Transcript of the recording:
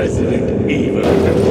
Resident Evil.